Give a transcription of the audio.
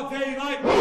All day, night.